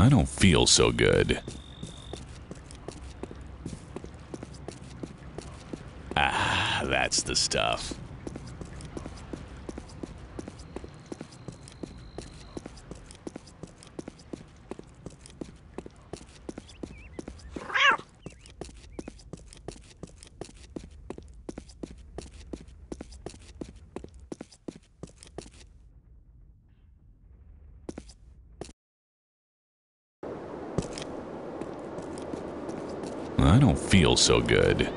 I don't feel so good. Ah, that's the stuff. I don't feel so good.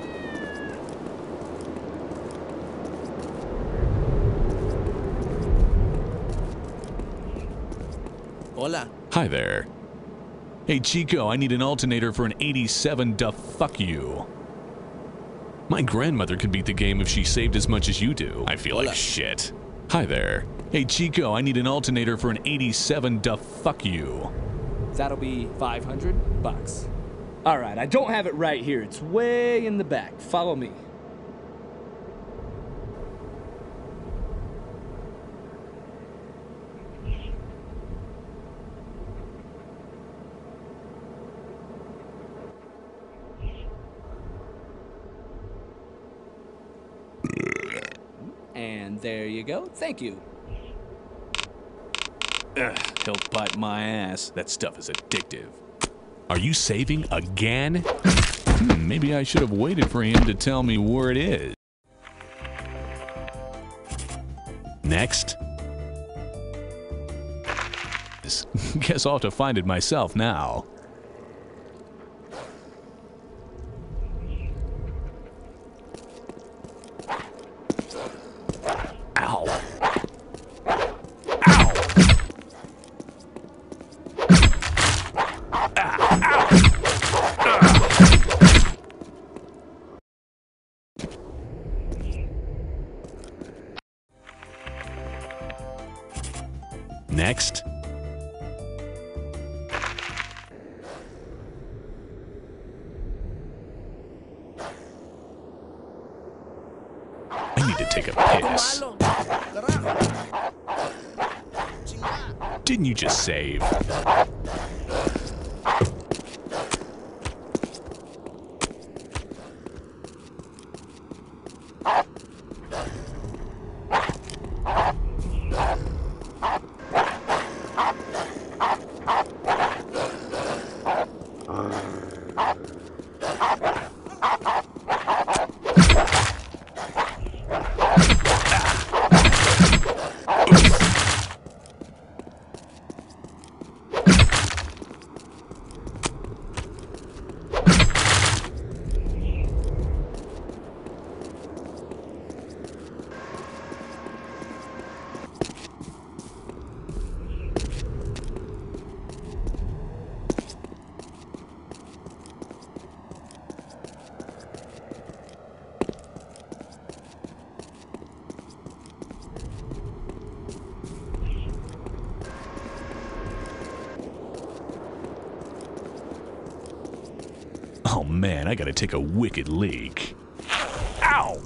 Hola. Hi there. Hey Chico, I need an alternator for an 87 to fuck you. My grandmother could beat the game if she saved as much as you do. I feel Hola. like shit. Hi there. Hey Chico, I need an alternator for an 87 to fuck you. That'll be 500 bucks. All right, I don't have it right here. It's way in the back. Follow me. And there you go. Thank you. Ugh, he'll bite my ass. That stuff is addictive. Are you saving again? Hmm, maybe I should have waited for him to tell me where it is. Next. Guess I'll have to find it myself now. Man, I gotta take a wicked leak. Ow!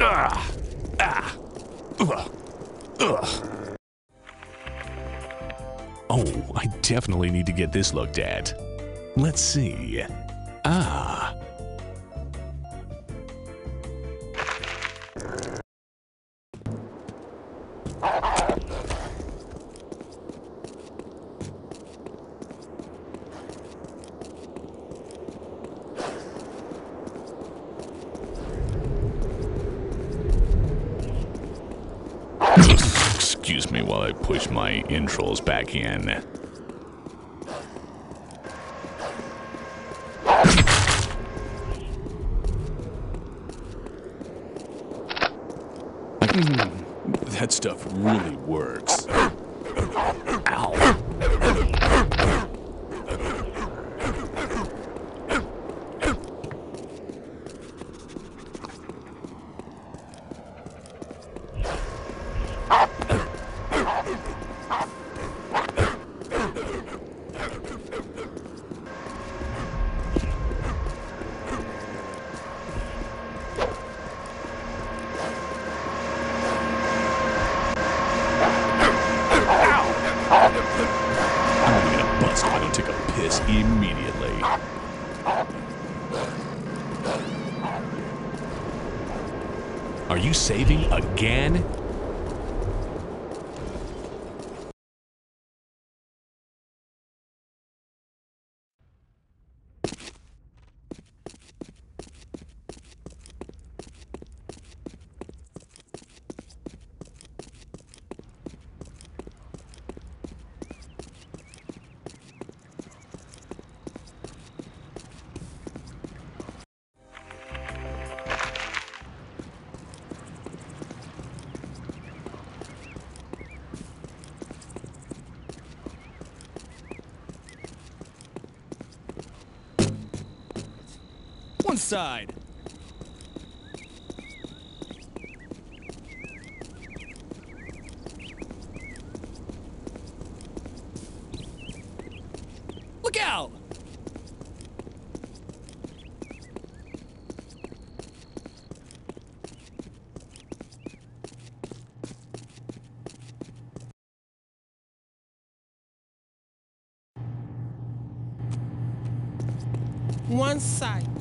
Ah! Ah! Ugh! Ugh! Oh, I definitely need to get this looked at. Let's see. While I push my intros back in. Hmm, that stuff really works. Ow. I'm gonna get a bust if I don't take a piss immediately. Are you saving again? Side. Look out! One side.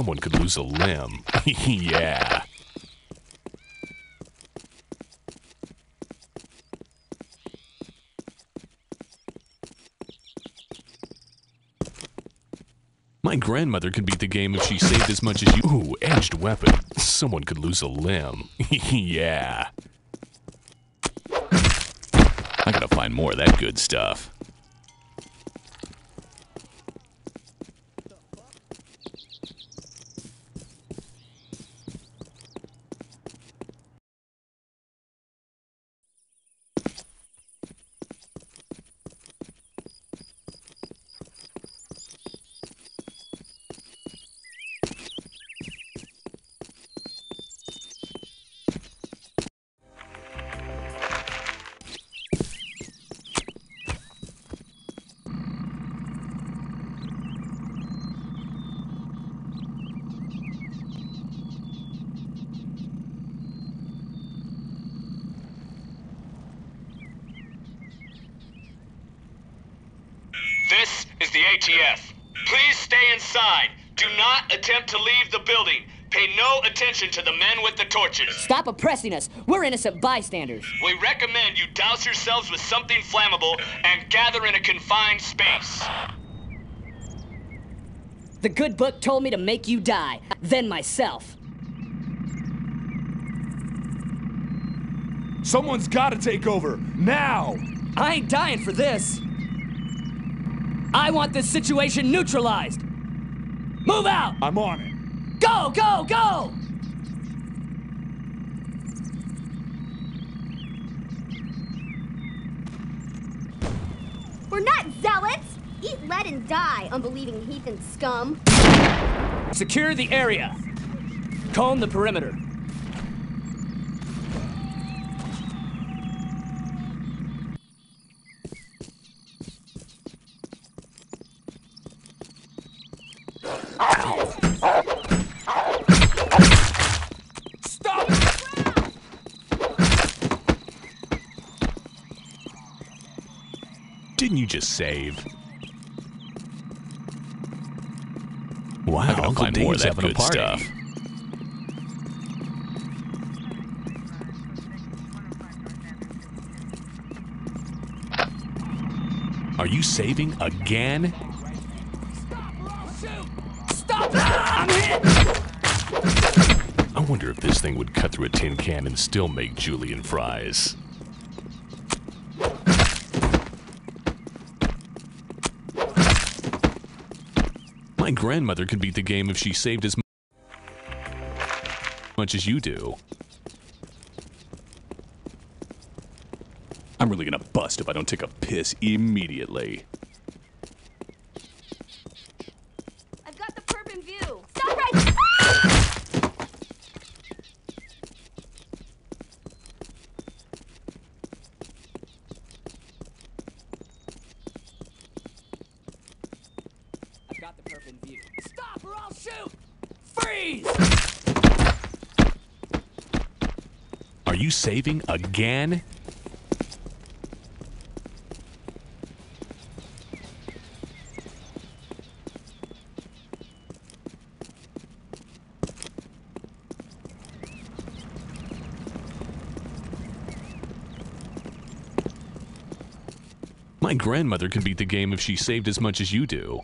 Someone could lose a limb. yeah. My grandmother could beat the game if she saved as much as you. Ooh, edged weapon. Someone could lose a limb. yeah. I gotta find more of that good stuff. This is the ATF. Please stay inside. Do not attempt to leave the building. Pay no attention to the men with the torches. Stop oppressing us. We're innocent bystanders. We recommend you douse yourselves with something flammable and gather in a confined space. The good book told me to make you die, then myself. Someone's gotta take over, now! I ain't dying for this. I want this situation neutralized. Move out! I'm on it. Go, go, go! We're not zealots! Eat lead and die, unbelieving heathen scum. Secure the area. Comb the perimeter. Didn't you just save? Wow, Uncle Uncle Dave's Dave's having a good party. stuff. Are you saving again? Stop! I wonder if this thing would cut through a tin can and still make julienne fries. My grandmother could beat the game if she saved as much as you do. I'm really gonna bust if I don't take a piss immediately. I've got the perp in view. Stop right! Ah! I've got the perp in view. Stop or I'll shoot! Freeze! Are you saving again? My grandmother can beat the game if she saved as much as you do.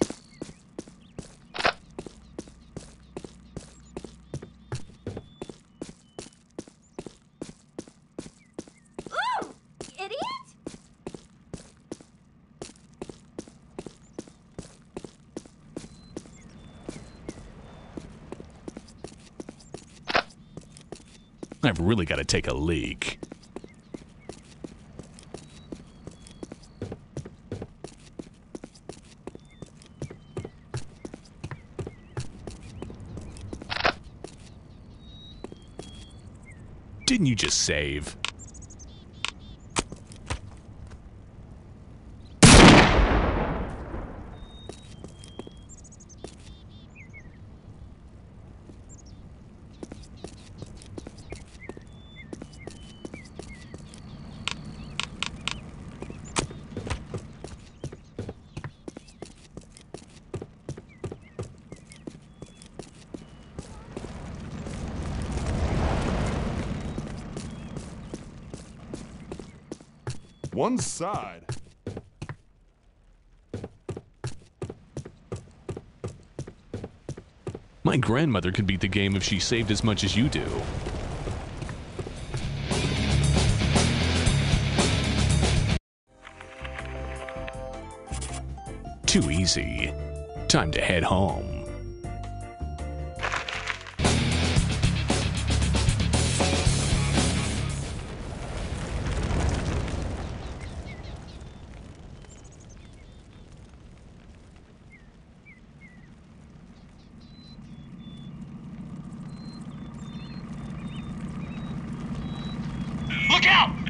Ooh! Idiot! I've really got to take a leak. Didn't you just save? One side. My grandmother could beat the game if she saved as much as you do. Too easy. Time to head home. Look out!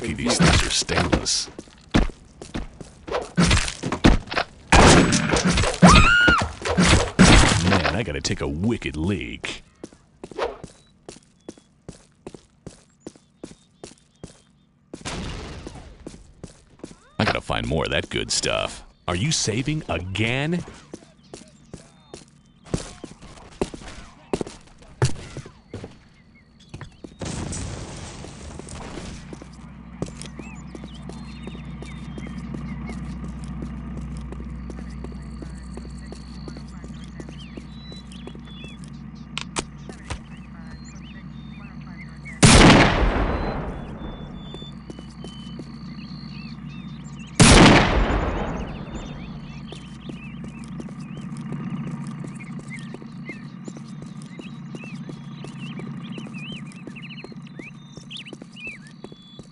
Things. Are stainless. Man, I gotta take a wicked leak. I gotta find more of that good stuff. Are you saving again?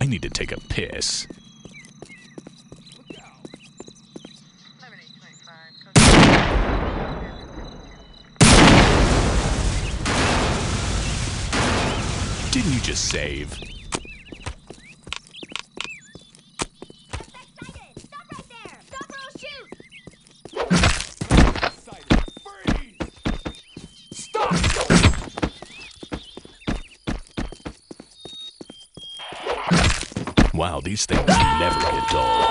I need to take a piss. Didn't you just save? Wow, these things never get dull.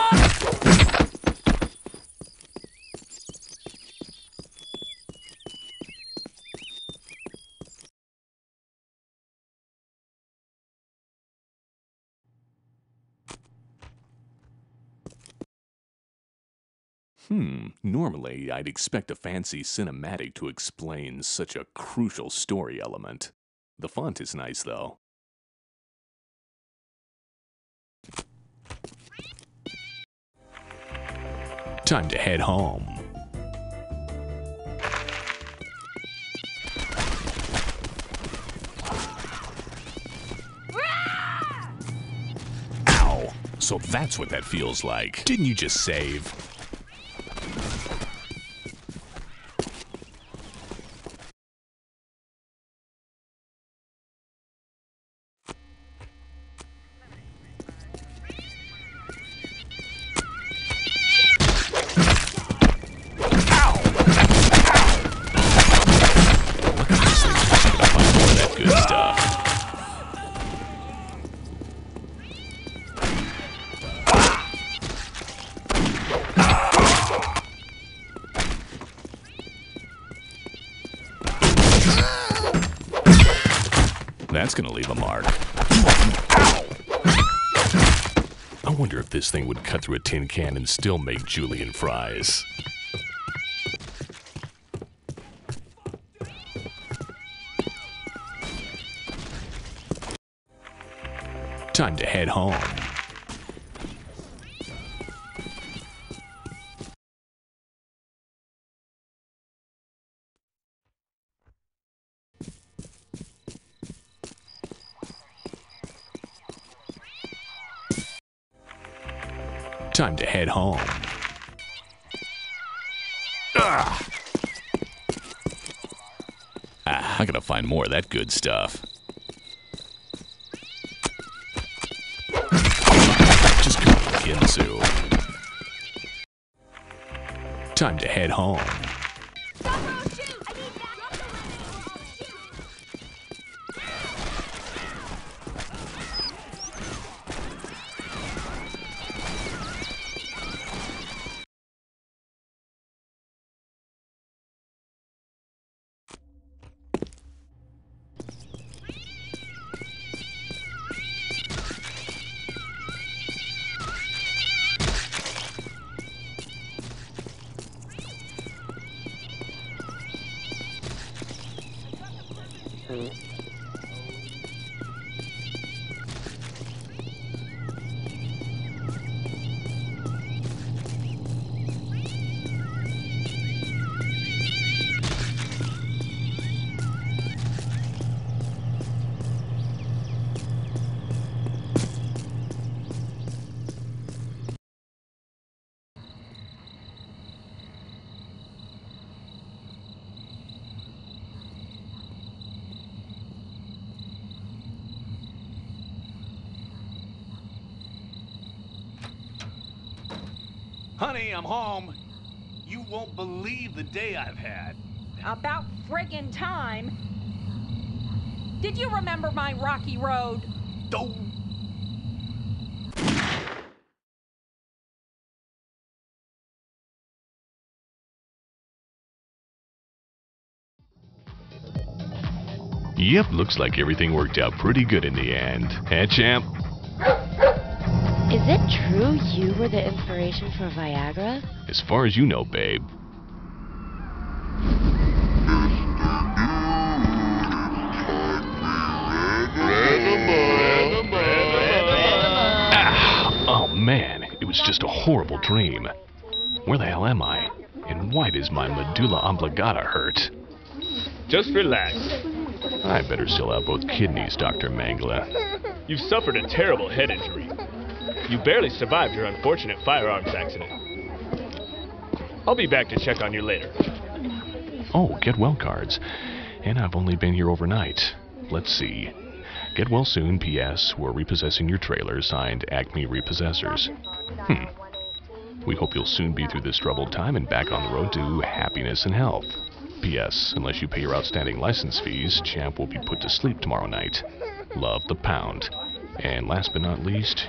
Hmm, normally I'd expect a fancy cinematic to explain such a crucial story element. The font is nice though. Time to head home. Ow! So that's what that feels like. Didn't you just save? This thing would cut through a tin can and still make julienne fries. Time to head home. Time to head home. Ugh. Ah, I gotta find more of that good stuff. Just go Ginsu. Time to head home. Honey, I'm home. You won't believe the day I've had. About friggin' time. Did you remember my rocky road? Oh. Yep, looks like everything worked out pretty good in the end. Hey, champ? Is it true you were the inspiration for Viagra? As far as you know, babe. Ah, oh man, it was just a horrible dream. Where the hell am I? And why does my medulla oblongata hurt? Just relax. I better still have both kidneys, Dr. Mangla. You've suffered a terrible head injury. You barely survived your unfortunate firearms accident. I'll be back to check on you later. Oh, get well cards. And I've only been here overnight. Let's see. Get well soon, P.S. We're repossessing your trailer, signed Acme Repossessors. Hmm. We hope you'll soon be through this troubled time and back on the road to happiness and health. P.S. Unless you pay your outstanding license fees, Champ will be put to sleep tomorrow night. Love the pound. And last but not least,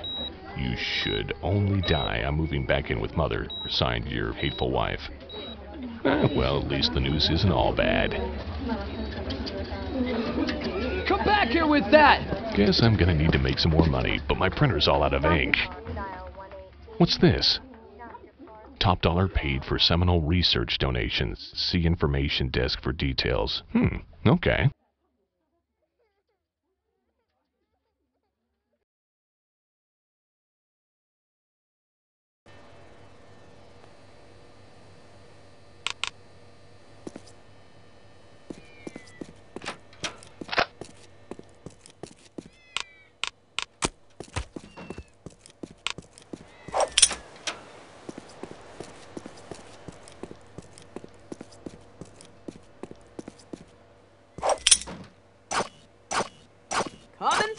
you should only die. I'm moving back in with Mother. Signed, your hateful wife. Eh, well, at least the news isn't all bad. Come back here with that! Guess I'm gonna need to make some more money, but my printer's all out of ink. What's this? Top dollar paid for seminal research donations. See information desk for details. Hmm, okay. Coming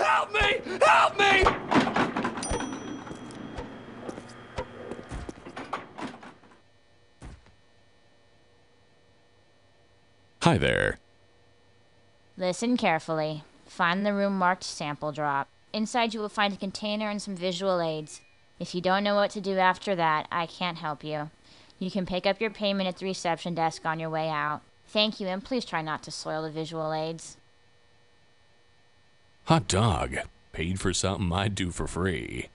Help me! Help me! Hi there. Listen carefully. Find the room marked sample drop. Inside, you will find a container and some visual aids. If you don't know what to do after that, I can't help you. You can pick up your payment at the reception desk on your way out. Thank you, and please try not to soil the visual aids. Hot dog. Paid for something I'd do for free.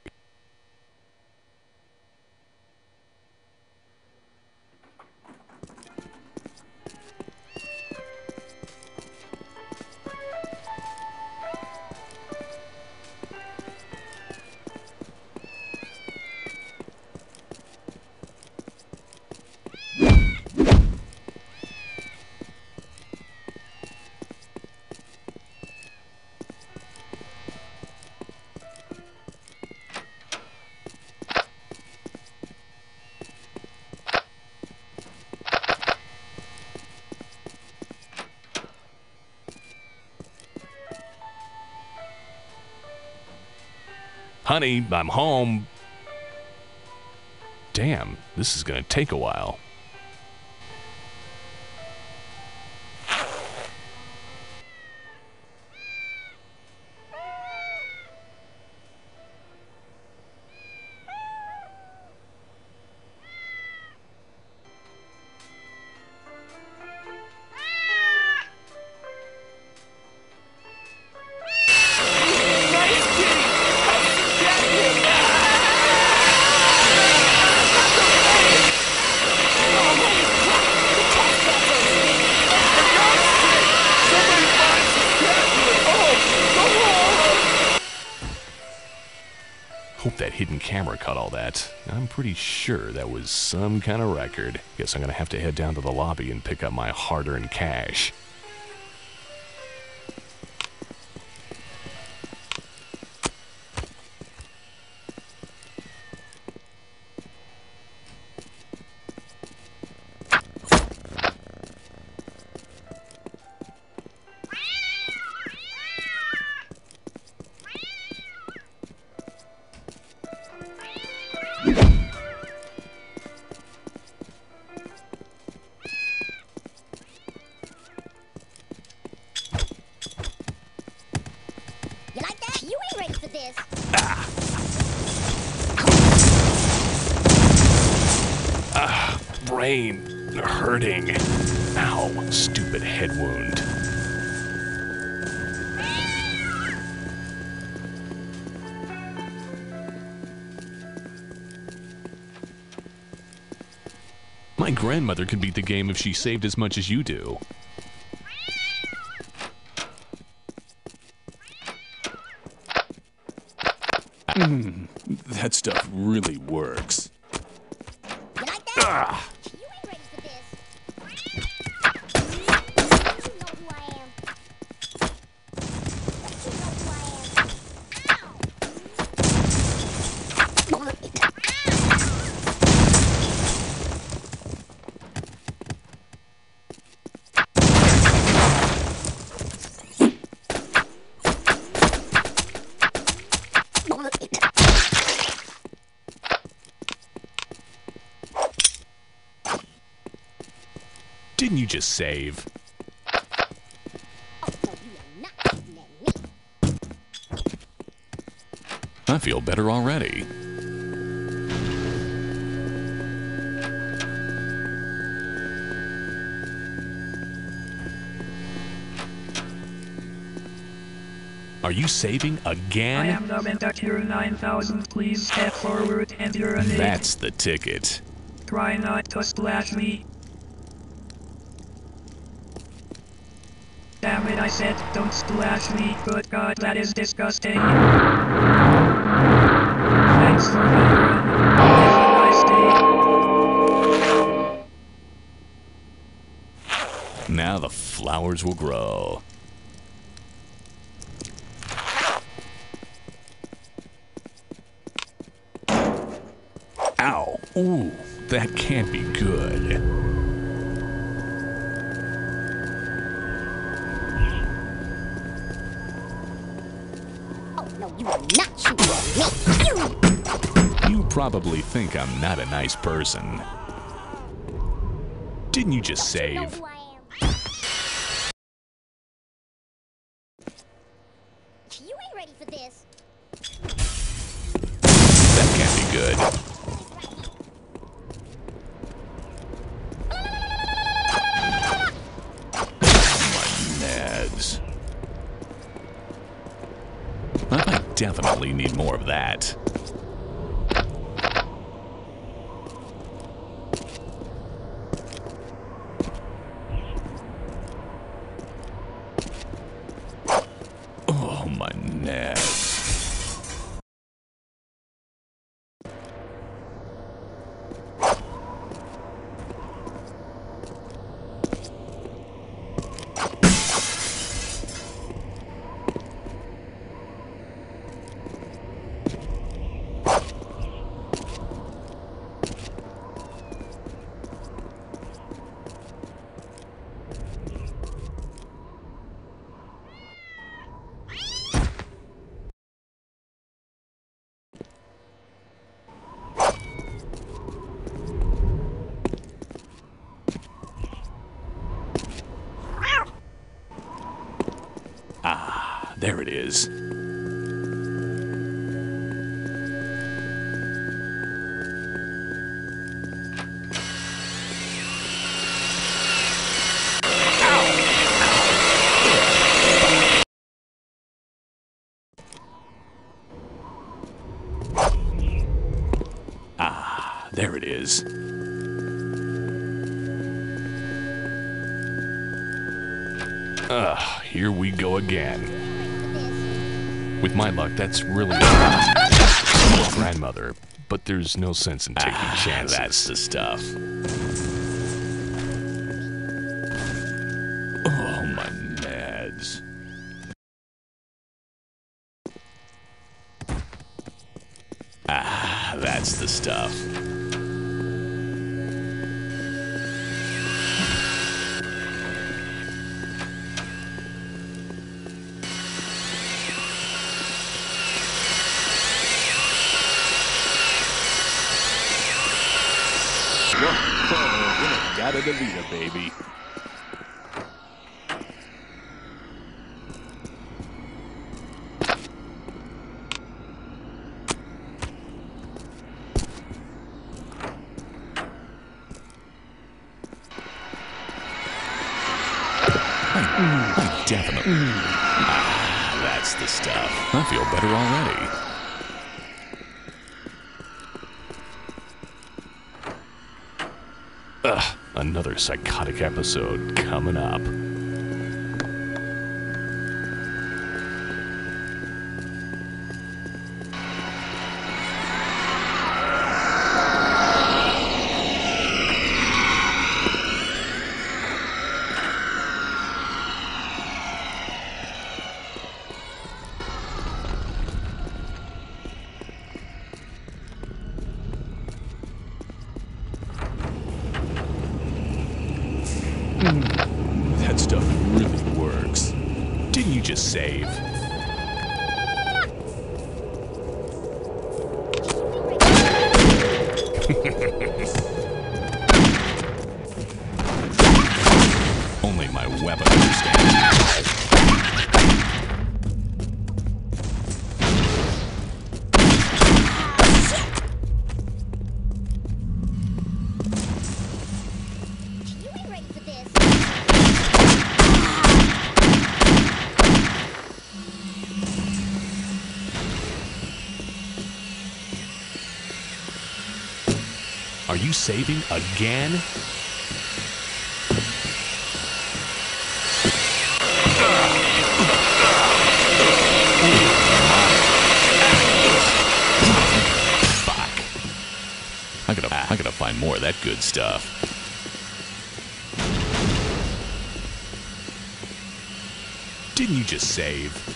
Honey, I'm home. Damn, this is gonna take a while. Camera caught all that. I'm pretty sure that was some kind of record. Guess I'm gonna have to head down to the lobby and pick up my hard earned cash. Grandmother could beat the game if she saved as much as you do. Mm, that stuff really works. Save? I feel better already. Are you saving again? I am the Mentor 9000. Please step forward and urinate. That's the ticket. Try not to splash me. Damn it, I said don't splash me. Good God, that is disgusting. Thanks for nice. Now the flowers will grow. Ow. Ooh, that can't be good. Probably think I'm not a nice person. Didn't you just save? You ain't ready for this. That can't be good. My nads. I might definitely need more of that. Oh, my nads. Ah, there it is. Ah, there it is. Ugh, here we go again. With my luck, that's really grandmother, but there's no sense in taking ah, chances. That's the stuff. Another psychotic episode coming up. You saving again? Fuck. I gotta, I gotta find more of that good stuff. Didn't you just save?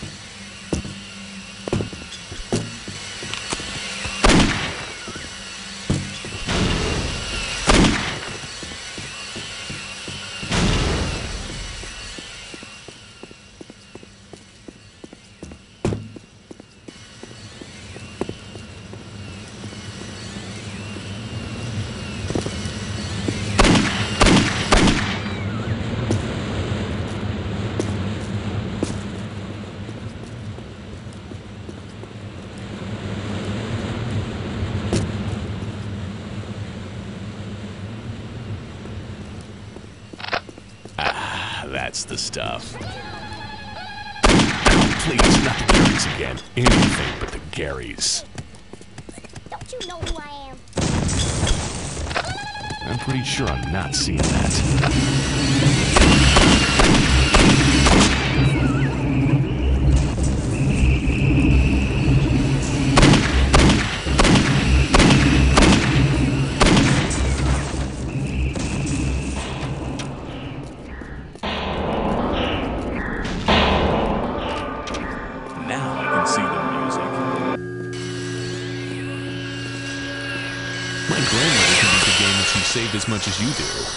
Ah, that's the stuff. Please, not the Garys again. Anything but the Garys. Don't you know who I am? I'm pretty sure I'm not seeing that. Much as you do.